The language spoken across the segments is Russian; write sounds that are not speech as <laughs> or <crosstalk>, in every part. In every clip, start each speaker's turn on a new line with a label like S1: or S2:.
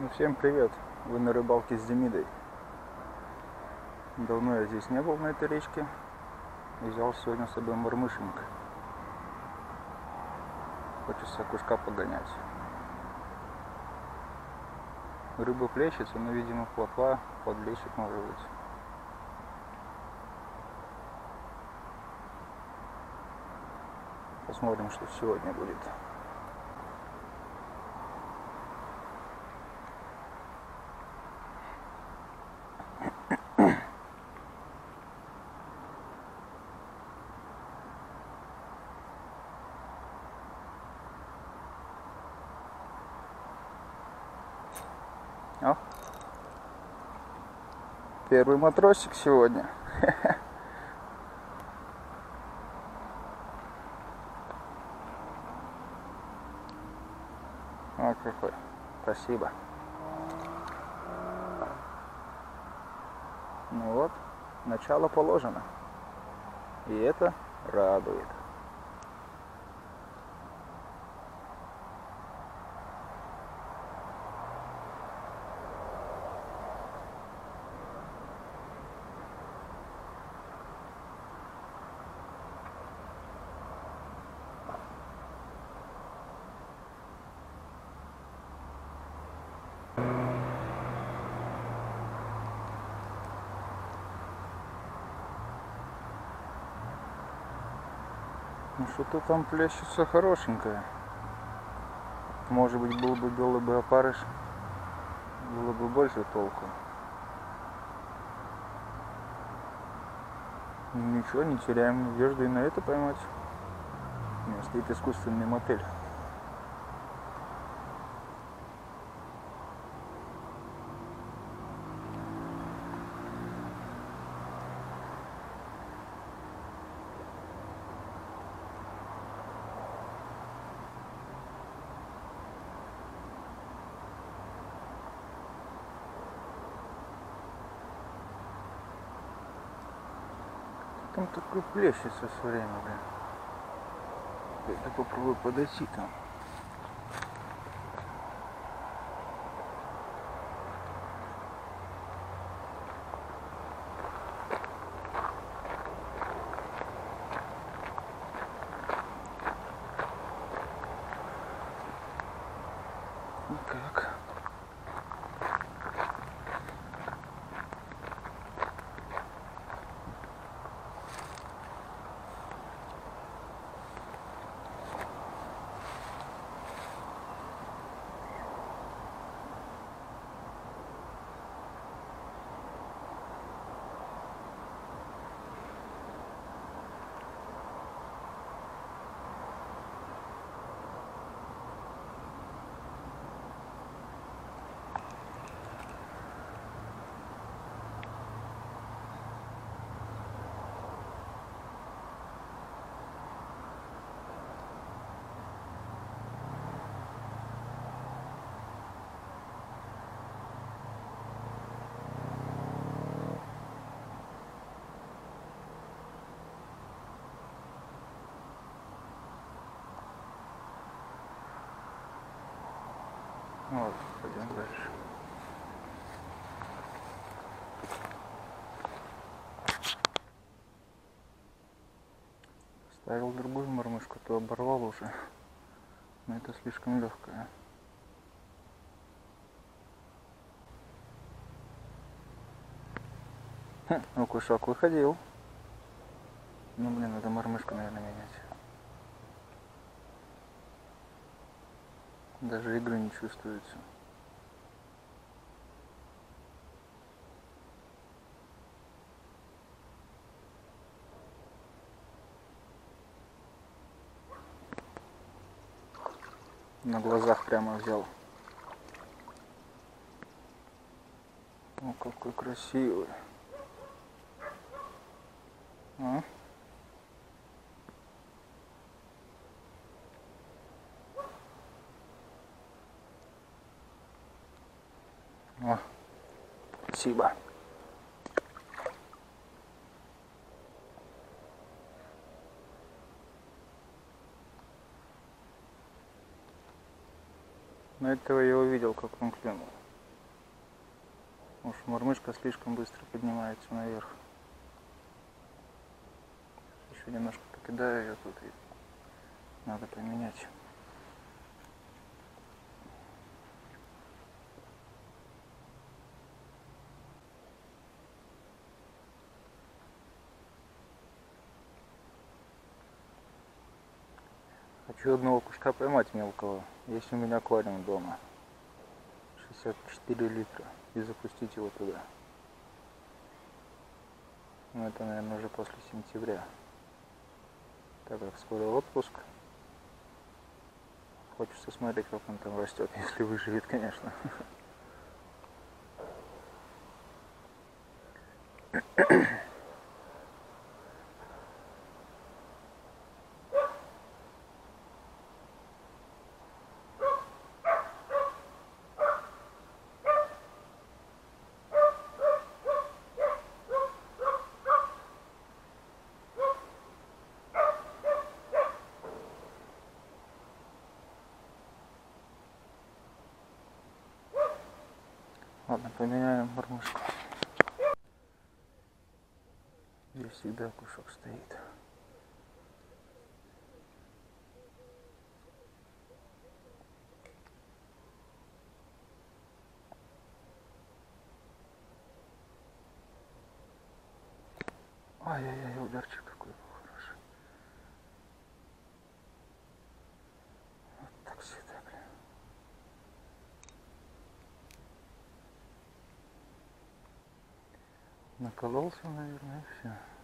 S1: Ну, всем привет! Вы на рыбалке с Демидой. Давно я здесь не был на этой речке. Взял сегодня с собой мормышеньк. Хочется кушка погонять. Рыба плещется, но, видимо, плотва, подлещик может быть. Посмотрим, что сегодня будет. О. Первый матросик сегодня. <laughs> О, какой. Спасибо. Ну вот, начало положено. И это радует. Ну что-то там плещется хорошенькое. Может быть был бы белый бы опарыш, было бы больше толку. Ничего, не теряем надежды и на это поймать. У меня стоит искусственный мотель. Там такой плещется все время, блин. Я попробую подойти там. Ну как? Вот, пойдем дальше. Ставил другую мормышку, то оборвал уже. Но это слишком легкая. Хм, ну кушок выходил. Ну блин, надо мормышку, наверное, менять. Даже игры не чувствуется. На глазах прямо взял. О, какой красивый. А? О, спасибо. На этого я увидел, как он клюнул. Уж мормышка слишком быстро поднимается наверх. Еще немножко покидаю ее тут и надо поменять. Хочу одного кушка поймать мелкого. Есть у меня аквариум дома. 64 литра. И запустить его туда. Ну это, наверное, уже после сентября. Так как скоро отпуск. Хочется смотреть, как он там растет, <laughs> если выживет, конечно. <clears throat> Ладно, поменяем мормышку. Здесь всегда кушок стоит. Ай-яй-яй, ударчик какой был хороший. Вот так всегда, блин. Накололся, наверное, и все.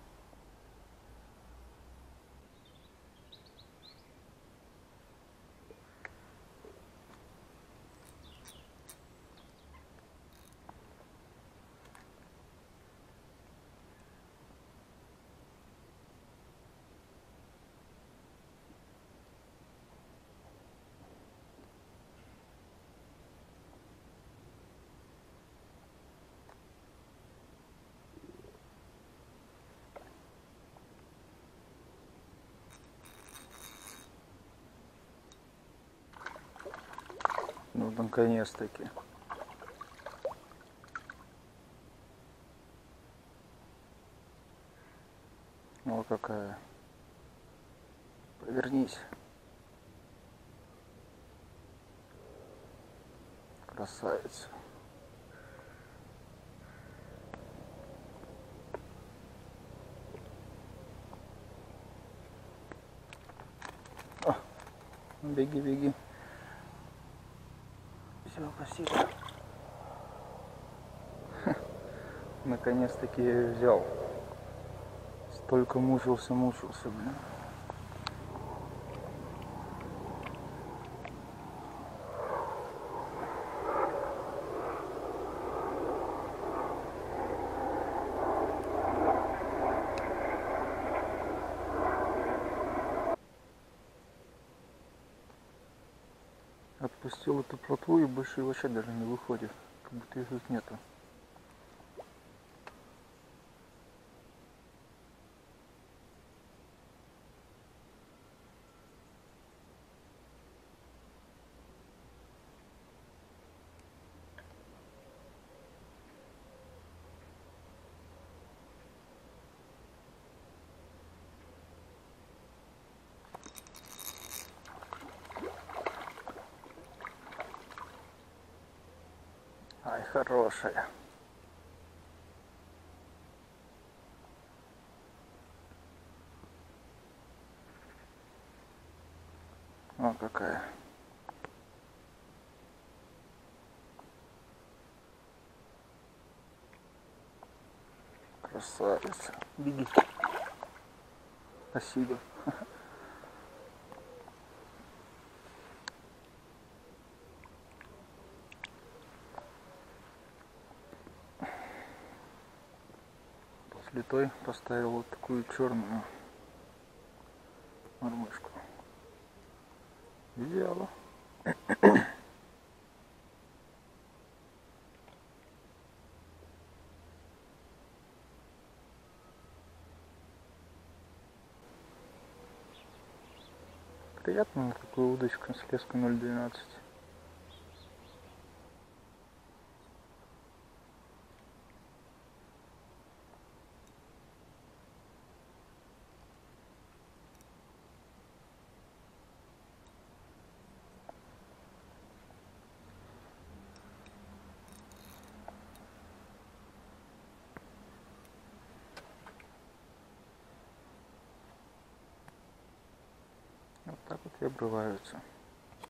S1: Наконец-таки. О, какая. Повернись. Красавица. Беги, беги. Все, спасибо. Наконец-таки я ее взял. Столько мучился, мучился, блин. Отпустил эту плотву и больше вообще даже не выходит. Как будто их тут нету. Ай, хорошая. О, какая. Красавица. Беги. Спасибо. <laughs> После той поставил вот такую черную мормышку. Взяла. Приятная такая удочка с леской 0.12. и обрываются.